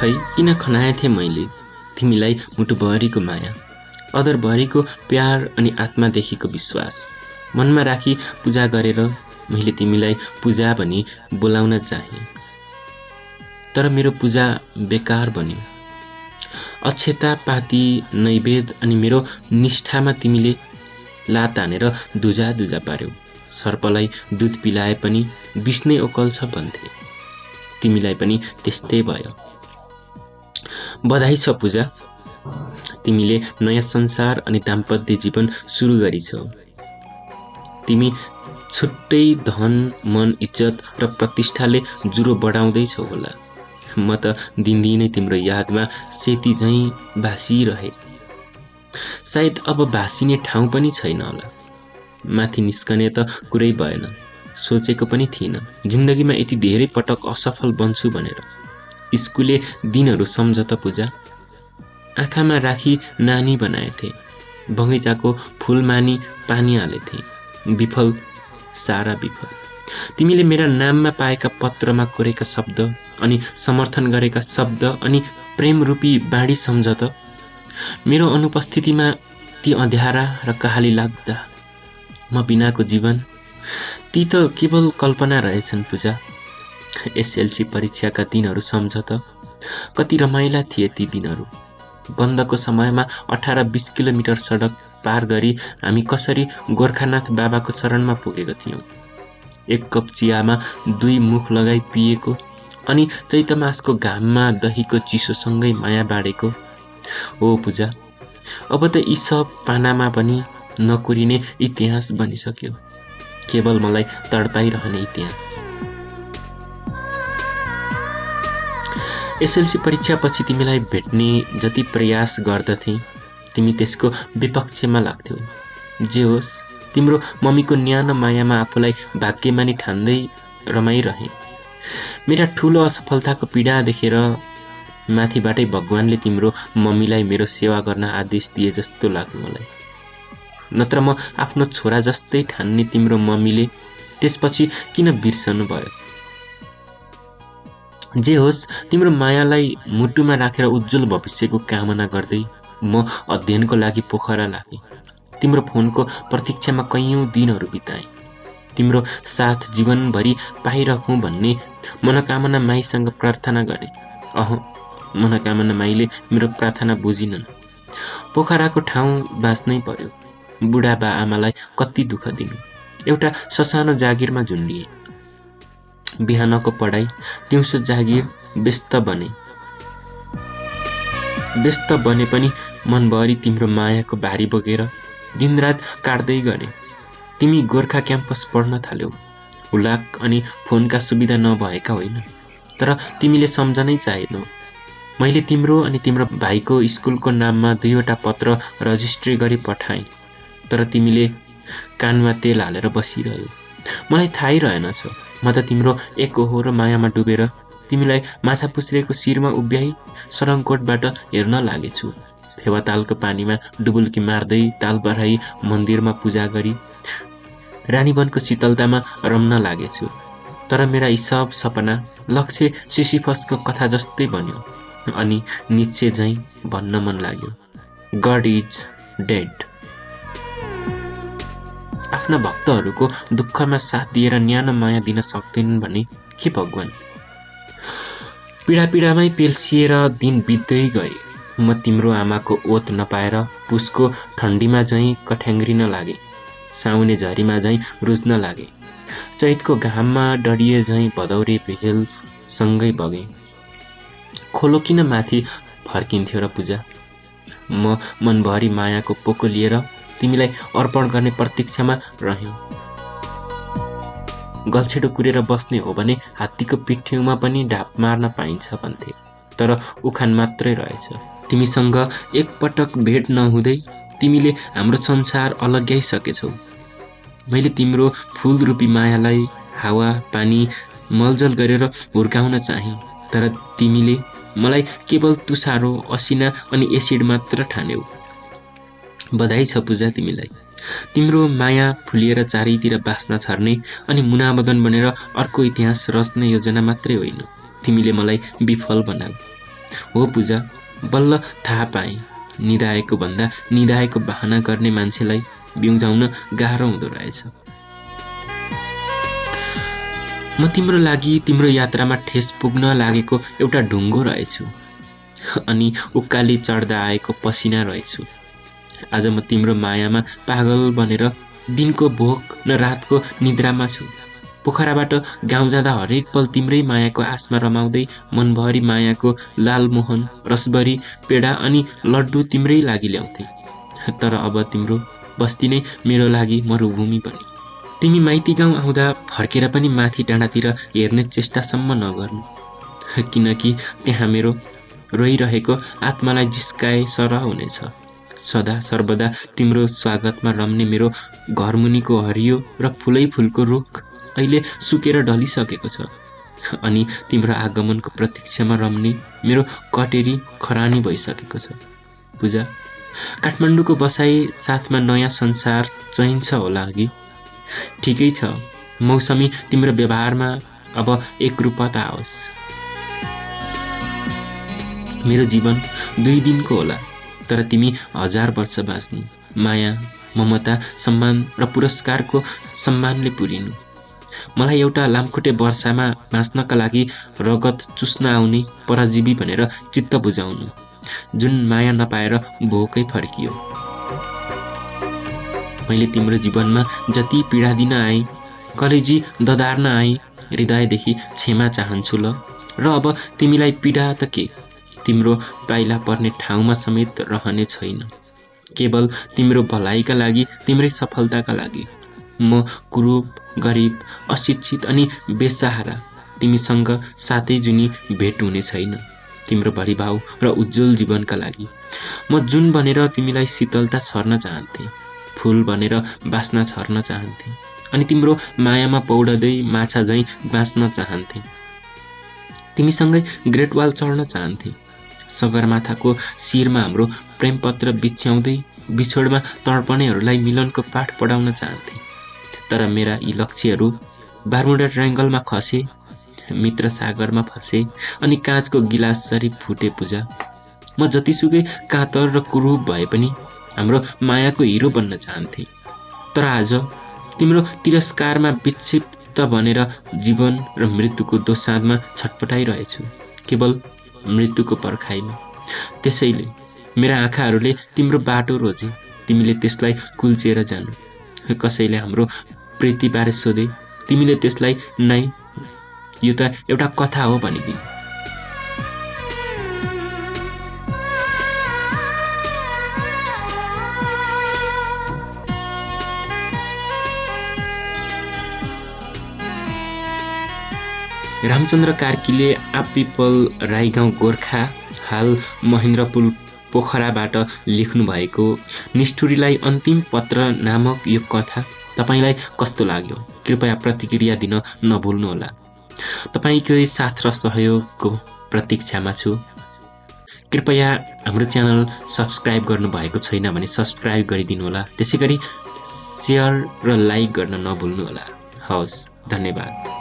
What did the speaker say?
खै किन खनाएथे मैले? तिमीलाई मुटुभरिको माया अदरभरिको प्यार अनि आत्मादेखिको विश्वास। मनमा राखी पूजा गरेर मैले तिमीलाई पूजा भनी बोलाउन चाहेँ। तर मेरो पूजा बेकार बन्यो। अक्षता पाती नैवेद अनि मेरो निष्ठामा तिमीले लात हानेर दुजा दुजा पार्यौ। सर्पलाई दुध पिलाए पनि विष नै ओकल्छ भन्थे। तिमीलाई पनि त्यस्तै भयो। बधाई छ पूजा। तिमीले नयाँ संसार अनि दाम्पत्य जीवन सुरु गरिछौ। तिमी छुट्टै धन मन इज्जत र प्रतिष्ठाले जुरो बढाउँदैछौ होला। म त दिनदिनै तिम्रो यादमा सेती झैँ भाँसिरहे। सायद अब भाँसिने ठाउँ पनि छैन होला। माथि निस्कने त कुरै भएन। सोचेको पनि थिइनँ। जिन्दगीमा यति धेरै पटक असफल बन्छु भनेर। स्कुले दिनहरू सम्झ त पूजा। आँखामा राखी नानी बनाएथे बगैँचाको फुलमानी पानी हालेथे विफल सारा विफल। तिमीले मेरा नाममा पाएका पत्रमा कोरेका शब्द अनि समर्थन गरेका शब्द अनि प्रेम रूपी बाँडी सम्झ त मेरो अनुपस्थितिमा ती अँध्यारा र कहाली लाग्दा म बिनाको जीवन। ती त केवल कल्पना रहेछन् पूजा। एसएलसी परीक्षाका दिनहरू सम्झ त कति रमाइला थिए ती दिनहरू। बन्दको समयमा अठार बिस किलोमिटर सडक पार गरी हामी कसरी गोर्खानाथ बाबाको शरणमा पुगेका थियौँ। एक कप चियामा दुई मुख लगाई पिएको अनि चैतमासको घाममा दहीको चिसोसँगै माया बाँडेको। हो पूजा अब त यी सब पानामा पनि नकुरिने इतिहास बनिसक्यो। केवल मलाई तडपाइरहने इतिहास। एसएलसी परीक्षापछि तिमीलाई भेट्ने जति प्रयास गर्दथे तिमी त्यसको विपक्षमा लाग्थ्यौ। जे होस् तिम्रो मम्मीको न्यानो मायामा आफूलाई भाग्यमानी ठान्दै रमाइरहे। मेरा ठुलो असफलताको पीडा देखेर माथिबाटै भगवान्ले तिम्रो मम्मीलाई मेरो सेवा गर्न आदेश दिए जस्तो लाग्यो मलाई। नत्र म आफ्नो छोरा जस्तै ठान्ने तिम्रो मम्मीले त्यसपछि किन बिर्सनु भयो जे होस् तिम्रो मायालाई मुटुमा राखेर उज्जवल भविष्यको कामना गर्दै म अध्ययनको लागि पोखरा लागेँ। तिम्रो फोनको प्रतीक्षामा कैयौँ दिनहरू बिताएँ। तिम्रो साथ जीवनभरि पाइरहँ भन्ने मनोकामना माईसँग प्रार्थना गरेँ। अह मनोकामना माईले मेरो प्रार्थना बुझिनन्। पोखराको ठाउँ बाँच्नै पर्यो। बुढा बा आमालाई कति दुःख दिनु। एउटा ससानो जागिरमा झुन्डिए। बिहानको पढाइ दिउँसो जागिर व्यस्त बने। व्यस्त बने पनि मनभरि तिम्रो मायाको भारी बोकेर दिनरात काट्दै गरे। तिमी गोर्खा क्याम्पस पढ्न थाल्यौ। हुलाक अनि फोनका सुविधा नभएका होइन तर तिमीले सम्झनै चाहेनौ। मैले तिम्रो अनि तिम्रो भाइको स्कुलको नाममा दुईवटा पत्र रजिस्ट्री गरी पठाएँ तर तिमीले कानमा तेल हालेर बसिरह्यो। मलाई थाहै रहेनछ। म त तिम्रो एक र मायामा डुबेर तिमीलाई माछा पुछ्रेको शिरमा उभ्याई सरङकोटबाट हेर्न लागेछु। फेवातालको पानीमा डुबुल्की मार्दै ताल बढाई मन्दिरमा पूजा गरी रानीवनको शीतलतामा रम्न लागेछु। तर मेरा यी सब सपना लक्ष्य सिसिफसको कथा जस्तै बन्यो अनि निश्चय झैँ भन्न मन लाग्यो। गड इज डेड आफ्ना भक्तहरूको दुःखमा साथ दिएर न्यानो माया दिन सक्दैनन् भने के भगवान्? पीडा पीडामै पेल्सिएर दिन बित्दै गए। म तिम्रो आमाको ओत नपाएर पुसको ठन्डीमा झैँ कठ्याङ्ग्रिन लागे। साउने झरीमा झैँ रुझ्न लागे। चैतको घाममा डढिए झैँ भदौरे सँगै बगे खोलो किन माथि फर्किन्थ्यो र पूजा? म मनभरि मायाको पोको लिएर तिमीलाई अर्पण गर्ने प्रतीक्षामा रह्यौ। गल्छेडो कुरेर बस्ने हो भने हात्तीको पिठ्यौमा पनि ढाप मार्न पाइन्छ भन्थे तर उखान मात्रै रहेछ। तिमीसँग एकपटक भेट नहुँदै तिमीले हाम्रो संसार अलग्याइसकेछौ। मैले तिम्रो फुल रूपी मायालाई हावा पानी मलजल गरेर हुर्काउन चाहेँ तर तिमीले मलाई केवल तुसारो असिना अनि एसिड मात्र ठान्यौ। बधाई छ पूजा तिमीलाई। तिम्रो माया फुलिएर चारैतिर बाँच्न छर्ने अनि मुनामदन बनेर अर्को इतिहास रच्ने योजना मात्रै होइन। तिमीले मलाई विफल बनाऊ। हो पूजा बल्ल थाहा पाएँ। निधाएको भन्दा निधाएको बहाना गर्ने मान्छेलाई बिउजाउन गाह्रो हुँदो रहेछ। म तिम्रो लागि तिम्रो यात्रामा ठेस पुग्न लागेको एउटा ढुङ्गो रहेछु। अनि उकाली चढ्दा आएको पसिना रहेछु। आज म तिम्रो मायामा पागल बनेर दिनको भोक न रातको निद्रामा छु। पोखराबाट गाउँ जाँदा हरेक पल तिम्रै मायाको आसमा रमाउँदै मनभरि मायाको लालमोहन रसबरी पेडा अनि लड्डु तिम्रै लागि ल्याउँथे। तर अब तिम्रो बस्ती नै मेरो लागि मरुभूमि पनि तिमी माइती गाउँ आउँदा फर्केर पनि माथि डाँडातिर हेर्ने चेष्टासम्म नगर्नु। किनकि त्यहाँ मेरो रोइरहेको आत्मालाई जिस्काए सरह हुनेछ। सदा सर्वदा तिम्रो स्वागतमा रम्ने मेरो घरमुनिको हरियो र फुलै फुलको रुख अहिले सुकेर ढलिसकेको छ। अनि तिम्रो आगमनको प्रतीक्षामा रम्ने मेरो कटेरी खरानी भइसकेको छ। पूजा काठमाडौँको बसाइ साथमा नयाँ संसार चाहिन्छ होला अघि। ठिकै छ मौसमी तिम्रो व्यवहारमा अब एकरूपता आओस्। मेरो जीवन दुई दिनको होला। तर तिमी हजार वर्ष बाँच्नु। माया ममता सम्मान र पुरस्कारको सम्मानले पुरिनु। मलाई एउटा लामखुट्टे वर्षामा बाँच्नका लागि रगत चुस्न आउने परजीवी भनेर चित्त बुझाउनु। जुन माया नपाएर भोकै फर्कियो। मैले तिम्रो जीवनमा जति पीडा दिन आएँ कलेजी ददार्न आएँ हृदयदेखि क्षमा चाहन्छु ल। र अब तिमीलाई पीडा त के? तिम्रो पाइला पर्ने ठाउँमा समेत रहने छैन। केवल तिम्रो भलाइका लागि तिम्रै सफलताका लागि। म कुरूप गरिब अशिक्षित अनि बेसहारा तिमीसँग सातै जुनी भेट हुने छैन। तिम्रो भरिभाव र उज्जवल जीवनका लागि। म जुन भनेर तिमीलाई शीतलता छर्न चाहन्थेँ फुल भनेर बाँच्न छर्न चाहन्थेँ अनि तिम्रो मायामा पौडदै माछा झैँ बाँच्न चाहन्थेँ। तिमीसँगै ग्रेट वाल चढ्न चाहन्थेँ। सगरमाथाको शिरमा हाम्रो प्रेमपत्र बिछ्याउँदै बिछोडमा तडपनेहरूलाई मिलनको पाठ पढाउन चाहन्थे। तर मेरा यी लक्ष्यहरू बारमुडा ट्राइङ्गलमा खसे मित्र सागरमा फसे अनि काँचको गिलाससरी फुटे पूजा। म जतिसुकै कातर र कुरूप भए पनि हाम्रो मायाको हिरो बन्न चाहन्थे। तर आज तिम्रो तिरस्कारमा विक्षिप्त भनेर जीवन र मृत्युको दोसाँधमा छटपटाइरहेछु। केवल मृत्युको पर्खाइमा। त्यसैले मेरा आँखाहरूले तिम्रो बाटो रोजे। तिमीले त्यसलाई कुल्चिएर जानु। कसैले हाम्रो प्रीतिबारे सोधे। तिमीले त्यसलाई नै। यो त एउटा कथा हो भनिदिनु। रामचन्द्र कार्कीले आपिपल राईगाउँ गोर्खा हाल महेन्द्रपुल पोखराबाट लेख्नुभएको निष्ठुरीलाई अन्तिम पत्र नामक यो कथा तपाईँलाई कस्तो लाग्यो? कृपया प्रतिक्रिया दिन नभुल्नुहोला। तपाईँकै साथ र सहयोगको प्रतीक्षामा छु। कृपया हाम्रो च्यानल सब्सक्राइब गर्नुभएको छैन भने सब्सक्राइब गरिदिनुहोला। त्यसै गरी सेयर र लाइक गर्न नभुल्नुहोला। हवस् धन्यवाद।